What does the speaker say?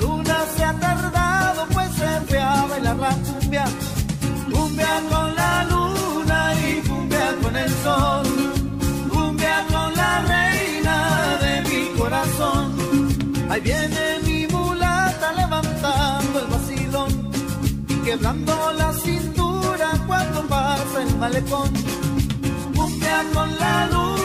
luna se ha tardado, pues se fue a bailar la cumbia. Cumbia con la luna y cumbia con el sol. Cumbia con la reina de mi corazón. Ahí viene mi mulata levantando el vacilón y quebrando la cintura cuando pasa el malecón. Cumbia con la luna